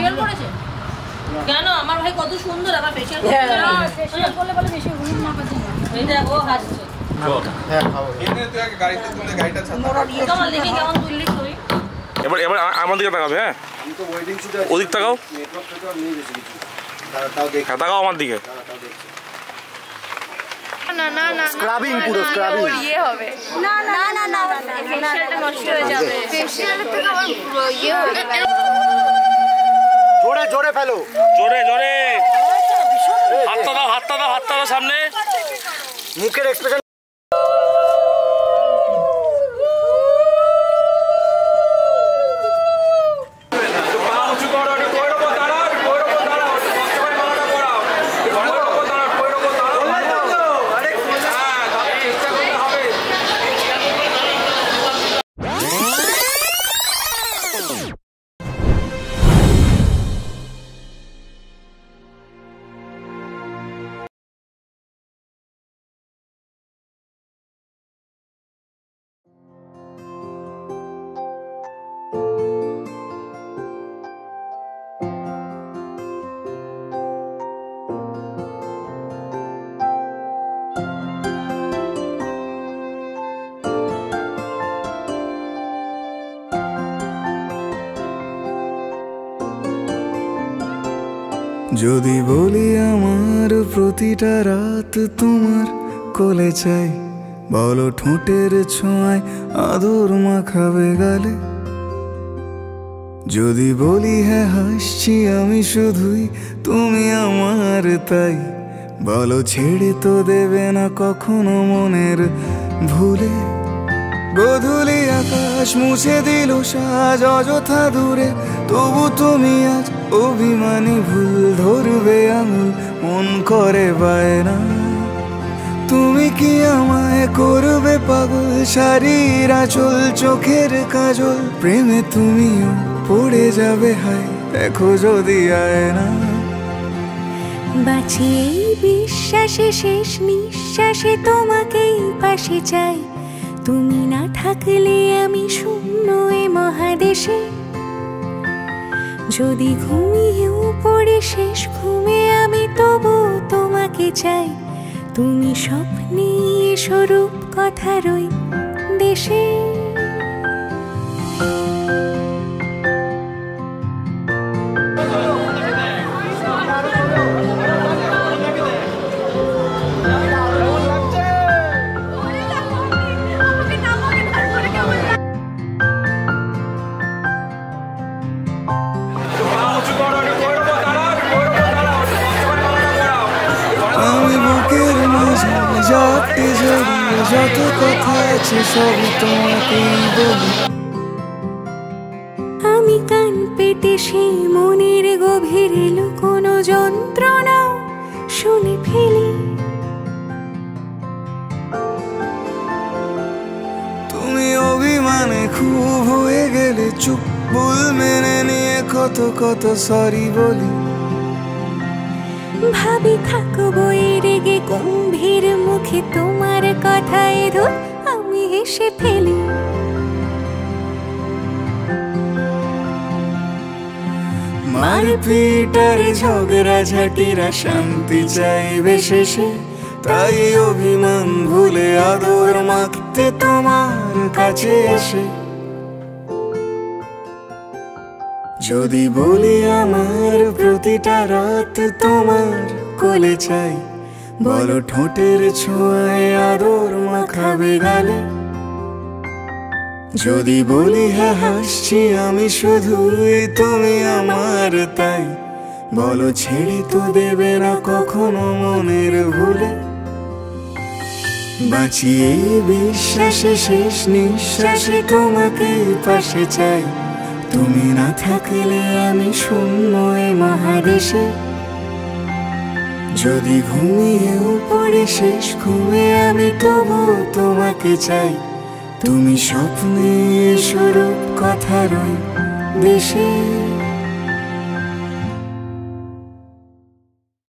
Facial করেছে কেন আমার ভাই কত সুন্দর আবার ফেসিয়াল হ্যাঁ। করছে ফেসিয়াল করলে বলে বেশি মাখাতে না এই দেখো হাসছে হ্যাঁ এবার এবার আমার দিকে তাকাবে হ্যাঁ তো ওদিক তাকাও হ্যাঁ তাকাও আমার দিকে না না না স্ক্রাবিং পুরো স্ক্রাবিং ইয়ে হবে না না না না ফেশিয়ালটা নষ্ট হয়ে যাবে ফেশিয়ালের থেকে আমার ইয়ে হয়ে যাবে জোরে জোরে ফেলো। জোরে জোরে। হাতটা দাও হাতটা দাও হাতটা দাও সামনে। মুখের এক্সপ্রেশন যদি বলি আমার প্রতিটা রাত তোমার কোলে চাই, বলো ঠোঁটের ছোঁয়ায় আদর মাখাবে গালে। যদি বলি হ্যাঁ হাসছি আমি শুধুই, তুমি আমার তাই, বলো ছেড়ে তো দেবে না কখনো মনের ভুলে। গধুলি আকাশ মুছে দিল সাজ অযথা দূরে, তবু তুমি আজ অভিমানী ভুল ধরবে আঙুল, মন করে বায়না। তুমি কি আমায় করবে পাগল? শাড়ির আঁচল, চোখের কাজল। প্রেমে তুমিও পড়ে যাবে হায়, দেখো যদি আয় না বাঁচি এই বিশ্বাসে শেষ নিঃশ্বাসে তোমাকেই পাশে চাই। তুমি না থাকলে আমি শূন্য এ মহাদেশে। যদি ঘুমিয়েও পড়ে শেষ, ঘুমে আমি তবু তোমাকে চাই। তুমি স্বপ্নে স্বরূপ কথা রই দেশে। আছে সবই তোমাকেই বলি। আমি কান পেতে সেই মনের গভীরে লুকোনো যন্ত্রণা শুনে ফেলি। তুমি অভিমানে খুব হয়ে গেলে চুপ ভুল মেনে নিয়ে কত কত সরি বলি। ভাবি থাকব এই রেগে গম্ভীর মুখে তোমার কথায় ধর হেসে ফেলি। মারপিট আর ঝগড়া, ঝাটিরা শান্তি চাইবে শেষে। তাই অভিমান ভুলে আদর মাখতে তোমার কাছে এসে। যদি বলি আমার প্রতিটা রাত তোমার কোলে চাই, বলো ঠোঁটের ছোঁয়ায় আদর মাখাবে গালে। যদি বলি হ্যাঁ হাসছি আমি শুধুই তুমি আমার, তাই বলো ছেড়ে তো দেবে না কখনো মনের ভুলে। বাঁচিয়ে বিশ্বাসে শেষ নিঃশ্বাসে তোমাকে পাশে চাই। তুমি না থাকলে আমি শূন্য মহাদেশে। যদি ঘুমিয়েও পড়ে শেষ ঘুমে আমি তবু তোমাকে চাই। তুমি স্বপ্নে স্বরূপ কথারই দেশে।